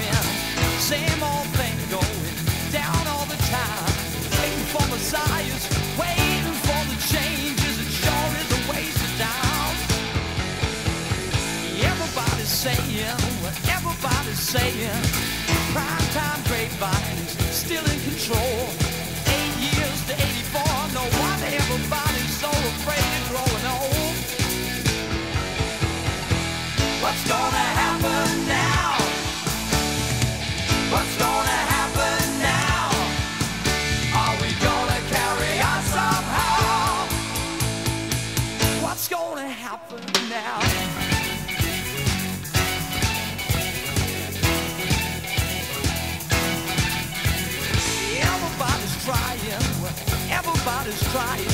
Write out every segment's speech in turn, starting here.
win. Same old thing going down all the time. Waiting for messiahs, waiting for the changes. It sure is a waste of time. Everybody's saying what everybody's saying. Primetime grapevine is still in control. What's gonna happen now? everybody's trying, everybody's trying.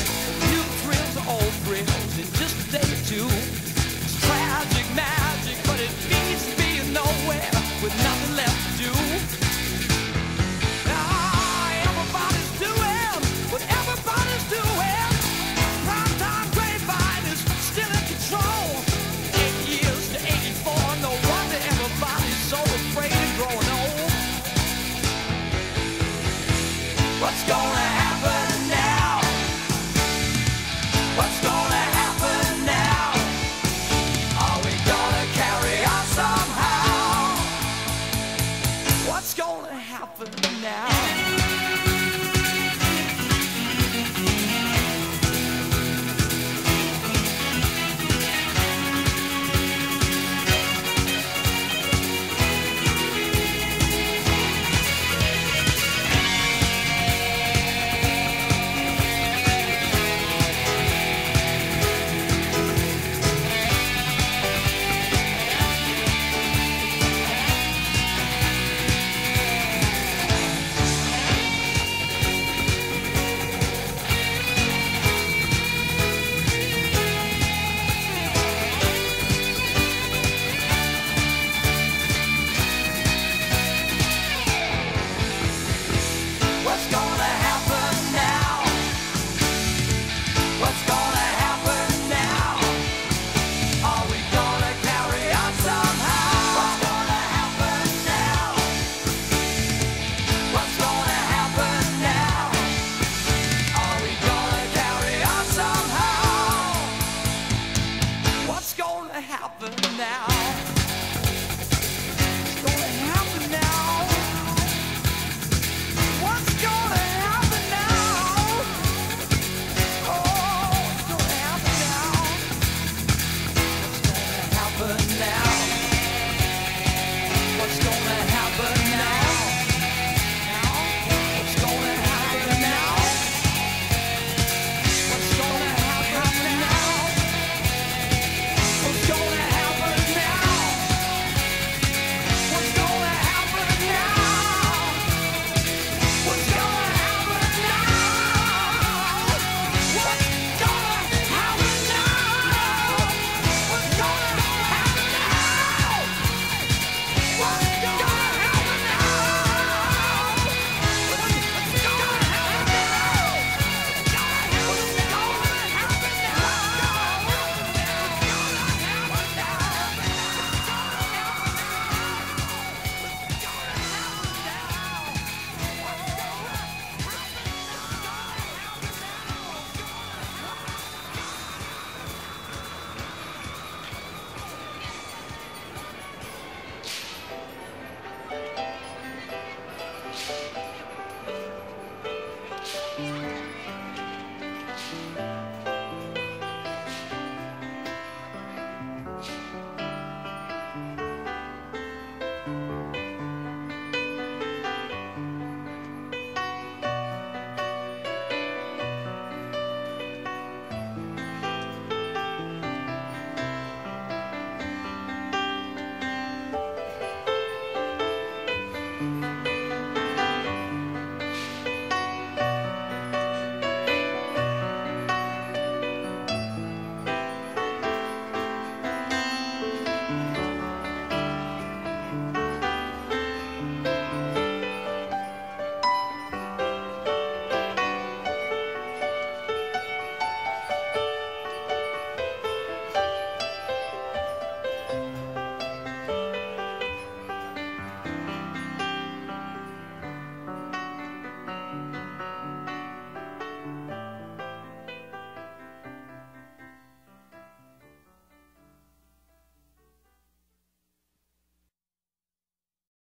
What's gonna happen now?